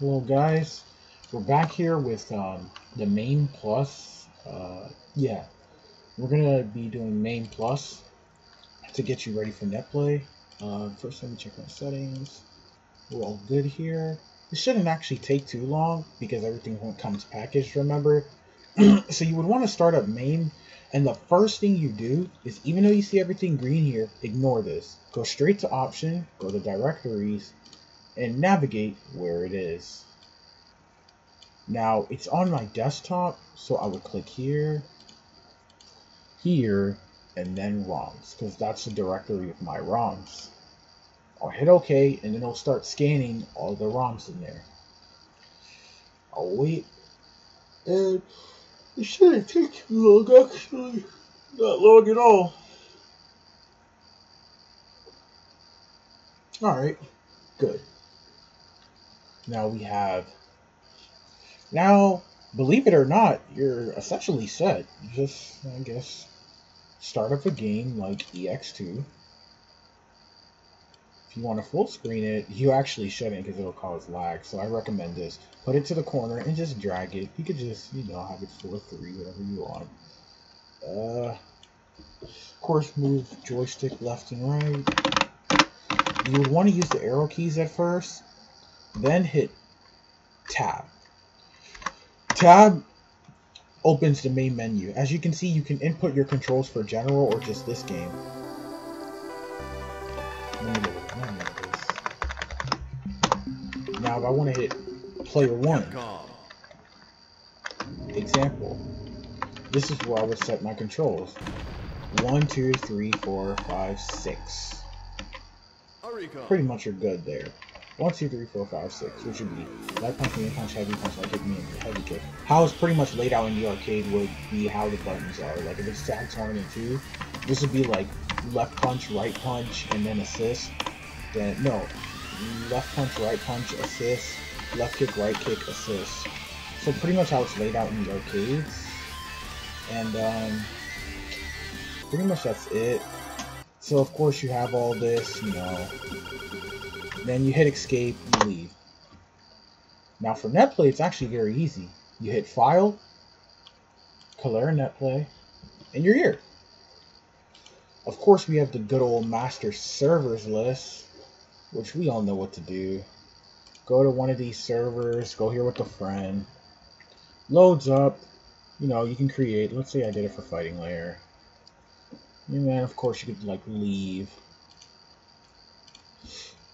Hello guys, we're back here with um, the MAME plus. Uh, yeah, we're gonna be doing MAME plus to get you ready for netplay. Uh, first, let me check my settings. We're all good here. This shouldn't actually take too long because everything comes packaged. Remember, so you would want to start up MAME, and the first thing you do is, even though you see everything green here, ignore this. Go straight to option, go to directories, and navigate where it is. Now it's on my desktop, so I would click here, here, and then ROMs, because that's the directory of my ROMs. I'll hit OK, and then it'll start scanning all the ROMs in there. I'll wait, and it shouldn't take too long, actually. Not long at all. Alright, good. Now we have. Now, believe it or not, you're essentially set. Just, I guess, start up a game like EX2. If you want to full screen it, you actually shouldn't because it'll cause lag. So I recommend this. Put it to the corner and just drag it. You could just, you know, have it 4-3, whatever you want. Uh, of course, move joystick left and right. You would want to use the arrow keys at first then hit tab. Tab opens the main menu. As you can see, you can input your controls for general or just this game. Now, if I want to hit player one, example, this is where I would set my controls. One, two, three, four, five, six. Pretty much you're good there. One, two, three, four, five, six, which would be light punch, medium punch, heavy punch, light kick, medium heavy kick. How it's pretty much laid out in the arcade would be how the buttons are. Like if it's tag tournament two, this would be like left punch, right punch, and then assist. Then no, left punch, right punch, assist, left kick, right kick, assist. So pretty much how it's laid out in the arcades. And um, pretty much that's it. So of course you have all this, you know, then you hit escape, you leave. Now for netplay, it's actually very easy. You hit file, Kaillera netplay, and you're here. Of course, we have the good old master servers list, which we all know what to do. Go to one of these servers, go here with a friend. Loads up, you know, you can create, let's say I did it for Fighting layer. And then, of course, you could, like, leave.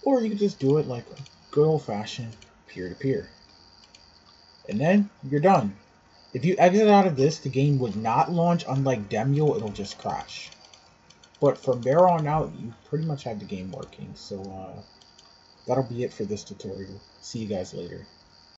Or you could just do it like a good old-fashioned peer-to-peer. And then you're done. If you exit out of this, the game would not launch. Unlike Demio, it'll just crash. But from there on out, you pretty much have the game working. So uh, that'll be it for this tutorial. See you guys later.